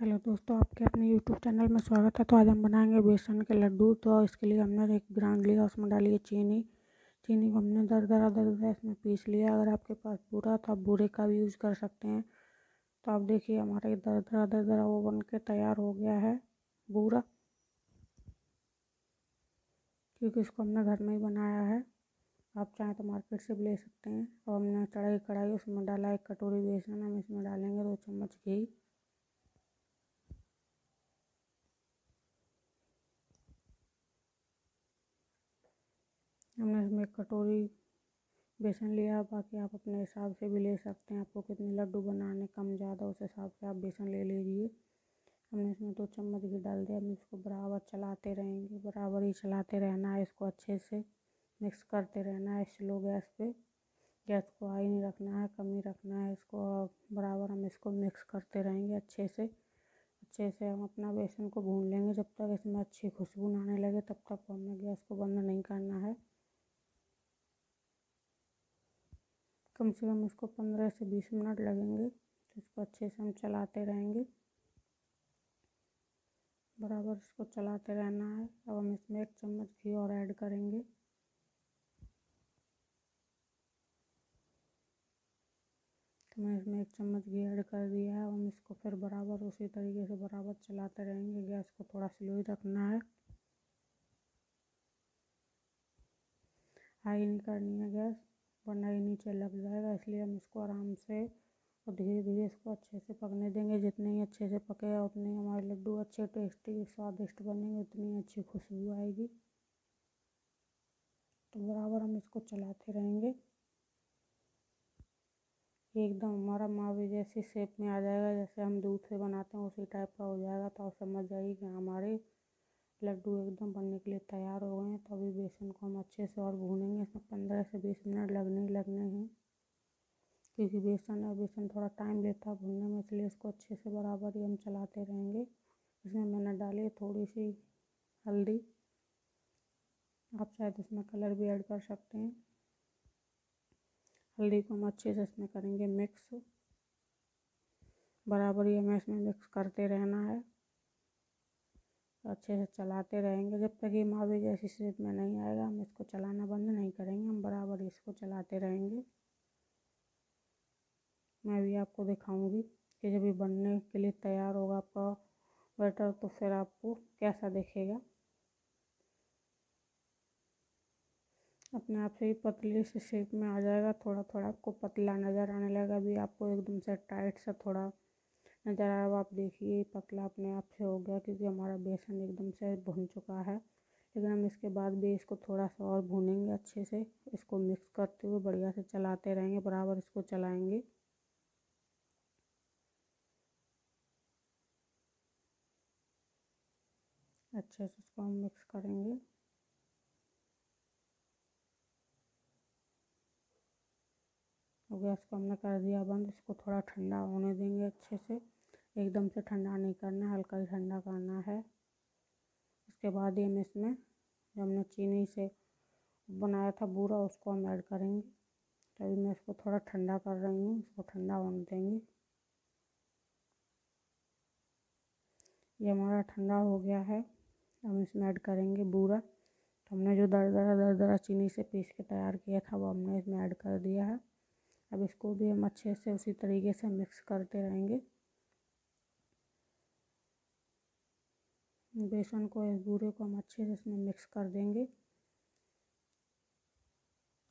Hello दोस्तों, आपके अपने यूट्यूब चैनल में स्वागत है। तो आज हम बनाएँगे बेसन के लड्डू। तो इसके लिए हमने एक ग्रांड लिया, उसमें डाली है चीनी। चीनी को हमने दर दरा दर दरा इसमें पीस लिया। अगर आपके पास बूरा तो आप बूरे का भी यूज़ कर सकते हैं। तो आप देखिए, हमारा ये दर दरा दर दरा वो बन के तैयार हो गया है, बूरा। क्योंकि इसको हमने घर में ही बनाया है। आप चाहें तो मार्केट से भी ले सकते हैं। और हमने चढ़ाई कढ़ाई उसमें डाला एक कटोरी बेसन। हम इसमें डालेंगे दो चम्मच घी। हमने इसमें कटोरी, बेसन लिया, बाकी आप अपने हिसाब से भी ले सकते हैं। आपको कितने लड्डू बनाने, कम, ज़्यादा, उस हिसाब से आप बेसन ले लीजिए। हमने इसमें दो चम्मच घी डाल दिया। हम इसको बराबर चलाते रहेंगे, बराबर ही चलाते रहना है इसको अच्छे से। मिक्स करते रहना है स्लो गैस पे। गैस को हाई नहीं रखना है, कम ही रखना है इसको बराबर हम इसको मिक्स करते रहेंगे अच्छे से। अच्छे से हम अपना बेसन को भून लेंगे। जब तक इसमें अच्छी खुशबू आने लगे, तब तक हमें गैस को बंद नहीं करना है कम से कम इसको पंद्रह से बीस मिनट लगेंगे तो इसको अच्छे से हम चलाते रहेंगे। बराबर इसको चलाते रहना है। अब हम इसमें एक चम्मच घी और ऐड करेंगे। तो मैं इसमें एक चम्मच घी ऐड कर दिया है। हम इसको फिर बराबर उसी तरीके से बराबर चलाते रहेंगे। गैस को थोड़ा स्लो ही रखना है। हाई नहीं करनी है गैस। वरना ये नीचे लग जाएगा, इसलिए हम इसको आराम से और धीरे धीरे इसको अच्छे से पकने देंगे। जितने ही अच्छे से पकेगा उतने हमारे लड्डू अच्छे टेस्टी, स्वादिष्ट बनेंगे, उतनी अच्छी खुशबू आएगी। तो बराबर हम इसको चलाते रहेंगे। एकदम हमारा मावे जैसी शेप में आ जाएगा, जैसे हम दूध से बनाते हैं, उसी टाइप का हो जाएगा तो आप समझ जाइए कि हमारे लड्डू एकदम बनने के लिए तैयार हो गए हैं तो अभी बेसन को हम अच्छे से और भूनेंगे। इसमें पंद्रह से बीस मिनट लगने ही लगने हैं, क्योंकि बेसन है बेसन थोड़ा टाइम लेता है भूनने में, इसलिए इसको अच्छे से बराबर ही हम चलाते रहेंगे। इसमें मैंने डाली थोड़ी सी हल्दी। आप शायद इसमें कलर भी ऐड कर सकते हैं। हल्दी को हम अच्छे से इसमें करेंगे मिक्स। बराबर ही हमें इसमें मिक्स करते रहना है। अच्छे से चलाते रहेंगे। जब तक ये मावे जैसी शेप में नहीं आएगा, हम इसको चलाना बंद नहीं करेंगे, हम बराबर इसको चलाते रहेंगे। मैं भी आपको दिखाऊँगी कि जब ये बनने के लिए तैयार होगा आपका बैटर तो फिर आपको कैसा दिखेगा। अपने आप से ही पतली से शेप में आ जाएगा थोड़ा थोड़ा आपको पतला नज़र आने लगेगा, अभी आपको एकदम से टाइट सा थोड़ा नज़र आया, आप देखिए पतला अपने आप से हो गया क्योंकि हमारा बेसन एकदम से भुन चुका है। लेकिन हम इसके बाद भी इसको थोड़ा सा और भूनेंगे अच्छे से। इसको मिक्स करते हुए बढ़िया से चलाते रहेंगे, बराबर इसको चलाएँगे। अच्छे से इसको हम मिक्स करेंगे। गैस को हमने कर दिया बंद। इसको थोड़ा ठंडा होने देंगे अच्छे से। एकदम से ठंडा नहीं करना, हल्का ही ठंडा करना है। उसके बाद ही हम इसमें, जो हमने चीनी से बनाया था बूरा, उसको हम ऐड करेंगे। तो अभी मैं इसको थोड़ा ठंडा कर रही हूँ, इसको ठंडा होने देंगे। ये हमारा ठंडा हो गया है। हम इसमें ऐड करेंगे बूरा। तो हमने जो दर, दरा दर, दरा चीनी से पीस के तैयार किया था, वो हमने इसमें ऐड कर दिया है। अब इसको भी हम अच्छे से उसी तरीके से मिक्स करते रहेंगे। बेसन को इस बूरे को हम अच्छे से इसमें मिक्स कर देंगे।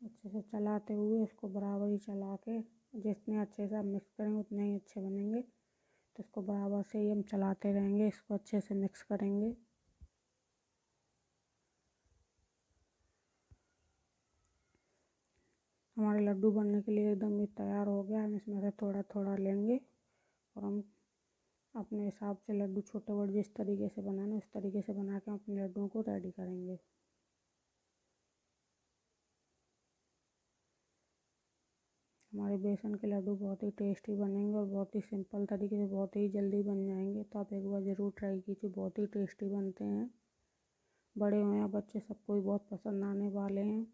अच्छे से चलाते हुए इसको बराबर ही चला के जितने अच्छे से आप मिक्स करेंगे उतने ही अच्छे बनेंगे। तो इसको बराबर से ही हम चलाते रहेंगे, इसको अच्छे से मिक्स करेंगे। हमारे लड्डू बनने के लिए एकदम ही तैयार हो गया, हम इसमें से थोड़ा थोड़ा लेंगे और हम अपने हिसाब से लड्डू छोटे बड़े जिस तरीके से बनाना, उस तरीके से बना के अपने लड्डुओं को रेडी करेंगे। हमारे बेसन के लड्डू बहुत ही टेस्टी बनेंगे और बहुत ही सिंपल तरीके से, बहुत ही जल्दी बन जाएँगे। तो आप एक बार ज़रूर ट्राई कीजिए, बहुत ही टेस्टी बनते हैं। बड़े हो या बच्चे, सबको ही बहुत पसंद आने वाले हैं।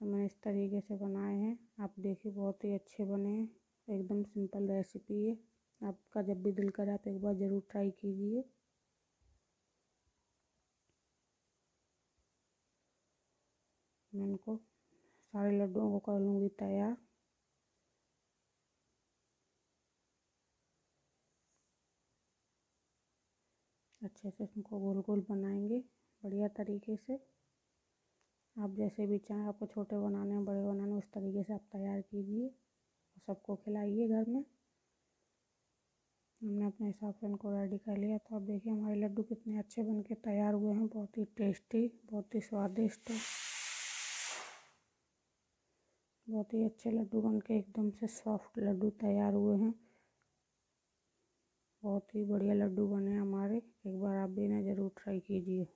तो मैंने इस तरीके से बनाए हैं। आप देखिए, बहुत ही अच्छे बने हैं। एकदम सिंपल रेसिपी है। आपका जब भी दिल करे आप एक बार ज़रूर ट्राई कीजिए। मैं उनको सारे लड्डुओं को कर लूँगी तैयार। अच्छे से इनको गोल गोल बनाएँगे बढ़िया तरीके से। आप जैसे भी चाहें, आपको छोटे बनाने बड़े बनाने उस तरीके से आप तैयार कीजिए। सबको खिलाइए घर में। हमने अपने हिसाब से इनको रेडी कर लिया तो आप देखिए हमारे लड्डू कितने अच्छे बन के तैयार हुए हैं। बहुत ही टेस्टी बहुत ही स्वादिष्ट बहुत ही अच्छे लड्डू बन के एकदम से सॉफ्ट लड्डू तैयार हुए हैं। बहुत ही बढ़िया लड्डू बने हमारे। एक बार आप भी इन्हें ज़रूर ट्राई कीजिए।